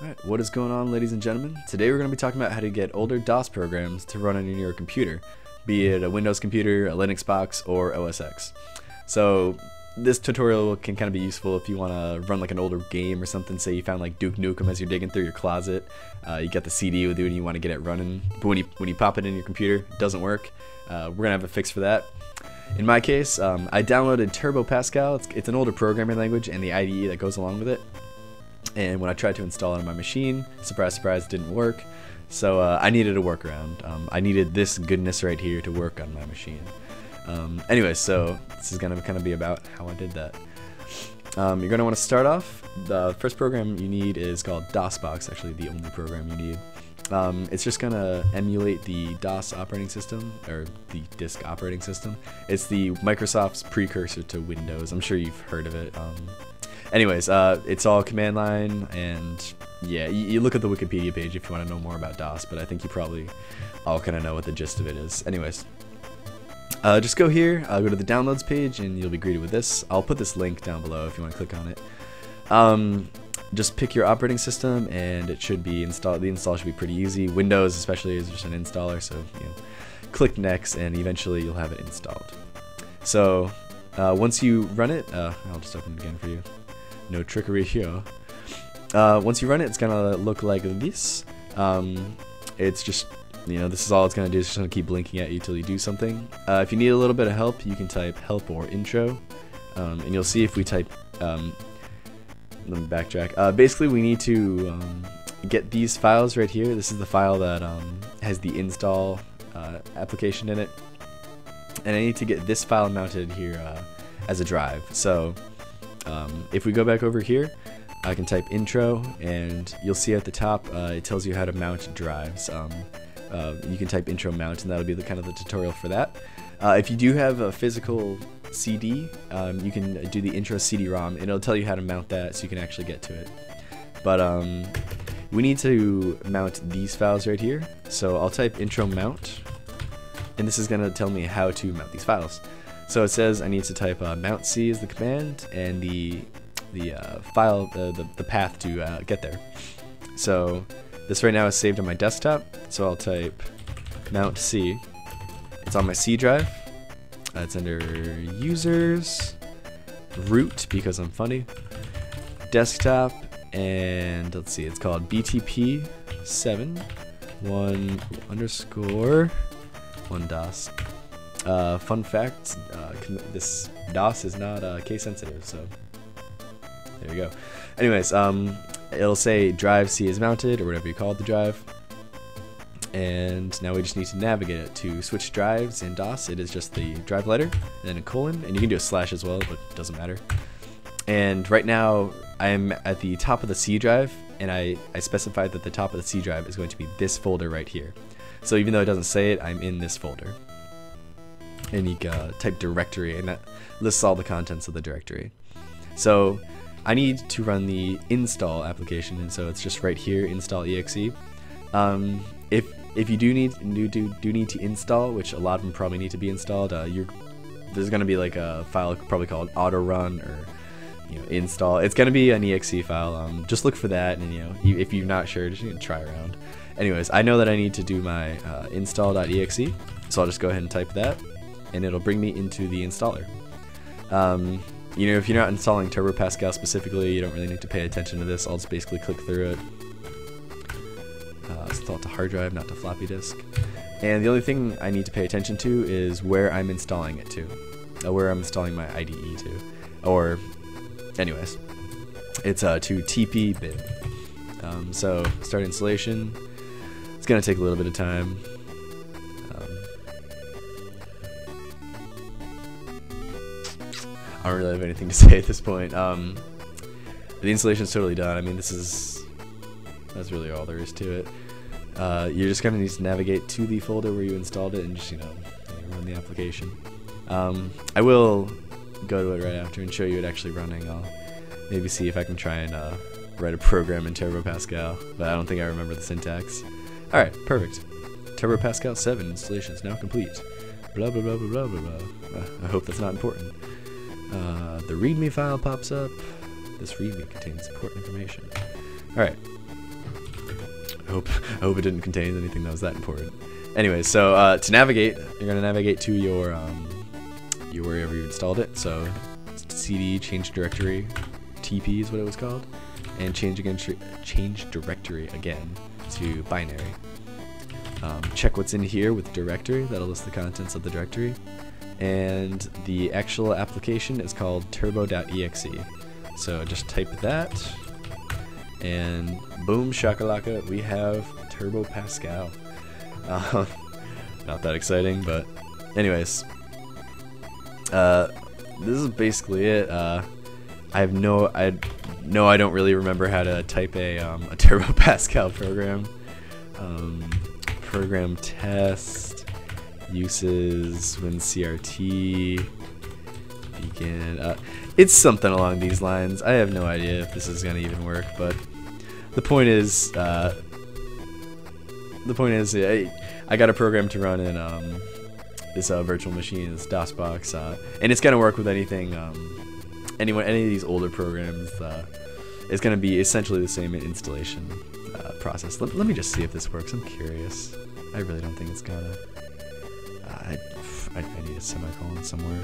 Alright, what is going on ladies and gentlemen? Today we're going to be talking about how to get older DOS programs to run on your computer, be it a Windows computer, a Linux box, or OS X. So this tutorial can kind of be useful if you want to run like an older game or something. Say you found like Duke Nukem as you're digging through your closet. Uh, you got the CD with you and you want to get it running, but when you when you pop it in your computer, it doesn't work. Uh, we're gonna have a fix for that. In my case, um, I downloaded Turbo Pascal. It's, it's an older programming language and the IDE that goes along with it and when I tried to install it on my machine, surprise, surprise, didn't work. So uh, I needed a workaround. Um, I needed this goodness right here to work on my machine. Um, anyway, so this is going to kind of be about how I did that. Um, you're going to want to start off. The first program you need is called DOSBox, actually the only program you need. Um, it's just going to emulate the DOS operating system, or the disk operating system. It's the Microsoft's precursor to Windows. I'm sure you've heard of it. Um, anyways, uh, it's all command line, and yeah, you, you, look at the Wikipedia page if you want to know more about DOS, but I think you probably all kind of know what the gist of it is. Anyways, uh, just go here, uh, go to the downloads page, and you'll be greeted with this. I'll put this link down below if you want to click on it. Um, just pick your operating system, and it should be installed. The install should be pretty easy. Windows, especially, is just an installer, so you know, click next, and eventually you'll have it installed. So uh, once you run it, uh, I'll just open it again for you no trickery here. Uh, once you run it, it's gonna look like this. Um, it's just, you know, this is all it's gonna do. It's just gonna keep blinking at you till you do something. Uh, if you need a little bit of help, you can type help or intro, um, and you'll see if we type. Um, let me backtrack. Uh, basically, we need to um, get these files right here. This is the file that um, has the install uh, application in it, and I need to get this file mounted here uh, as a drive. So um, if we go back over here, I can type intro and you'll see at the top uh, it tells you how to mount drives. Um, uh, you can type intro mount and that'll be the kind of the tutorial for that. Uh, if you do have a physical CD, um, you can do the intro CD-ROM and it'll tell you how to mount that so you can actually get to it. But um, we need to mount these files right here. So I'll type intro mount and this is going to tell me how to mount these files. So it says I need to type uh, mount C as the command and the the uh, file, the, the, path to uh, get there. So this right now is saved on my desktop, so I'll type mount C. It's on my C drive. It's under users, root because I'm funny, desktop, and let's see, it's called BTP 7 1 underscore 1 DOS. Uh, fun fact, uh, this DOS is not uh, case sensitive, so there you go. Anyways, um, it'll say drive C is mounted, or whatever you call the drive. And now we just need to navigate it. To switch drives in DOS, it is just the drive letter, and then a colon, and you can do a slash as well, but it doesn't matter. And right now, I'm at the top of the C drive, and I, I specified that the top of the C drive is going to be this folder right here. So even though it doesn't say it, I'm in this folder and you uh, type directory and that lists all the contents of the directory. So I need to run the install application and so it's just right here install exe. Um, if if you do need do, do, do need to install, which a lot of them probably need to be installed, uh, you're there's gonna be like a file probably called auto run or you know install. It's gonna be an exe file. Um, just look for that, and you know if you're not sure, just try around. Anyways, I know that I need to do my uh, install.exe, so I'll just go ahead and type that and it'll bring me into the installer. Um, you know, if you're not installing Turbo Pascal specifically, you don't really need to pay attention to this. I'll just basically click through it. Uh, install to hard drive, not to floppy disk. And the only thing I need to pay attention to is where I'm installing it to, uh, where I'm installing my IDE to. Or, anyways, it's uh, to TP bin. Um, so, start installation. It's to take a little bit of time. I don't really have anything to say at this point. Um, the installation is totally done. I mean, this is that's really all there is to it. Uh, you're just gonna need to navigate to the folder where you installed it and just you know run the application. Um, I will go to it right after and show you it actually running. I'll maybe see if I can try and uh, write a program in Turbo Pascal, but I don't think I remember the syntax. All right, perfect. Turbo Pascal 7 installation is now complete. Blah blah blah blah blah blah blah. Uh, I hope that's not important. Uh, the README file pops up. This README contains important information. Alright. I hope, I hope it didn't contain anything that was that important. Anyway, so uh, to navigate, you're gonna navigate to your um, your wherever you installed it. So cd change directory, TP is what it was called, and change again change directory again to binary. Um, check what's in here with directory. That'll list the contents of the directory. And the actual application is called turbo.exe. So just type that, and boom shakalaka, we have Turbo Pascal. Uh, not that exciting, but anyways, uh, this is basically it. Uh, I have no, I no, I don't really remember how to type a um, a Turbo Pascal program. Um, program test uses WinCRT begin. Uh, it's something along these lines. I have no idea if this is gonna even work, but the point is, uh, the point is, I, I got a program to run in um, this uh, virtual machine, this DOSBox, uh, and it's gonna work with anything, um, anyone, any of these older programs. Uh, it's gonna be essentially the same installation uh, process. Let, let, me just see if this works. I'm curious. I really don't think it's gonna. I, I, I need a semicolon somewhere.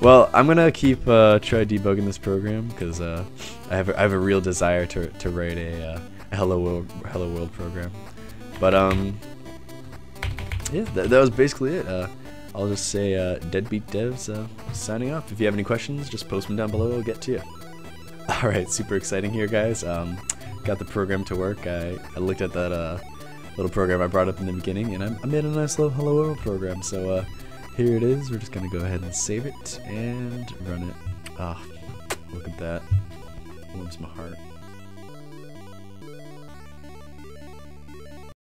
Well, I'm gonna keep uh, try debugging this program because uh, I have have a real desire to to write a, uh, hello world hello world program. But um, yeah, that, that was basically it. Uh, I'll just say uh, Deadbeat Devs uh, signing off. If you have any questions, just post them down below. I'll get to you. All right, super exciting here, guys. Um, got the program to work. I, I looked at that uh, little program I brought up in the beginning, and I, I made a nice little Hello World program. So uh, here it is. We're just gonna go ahead and save it and run it. Ah, oh, look at that. Warms my heart.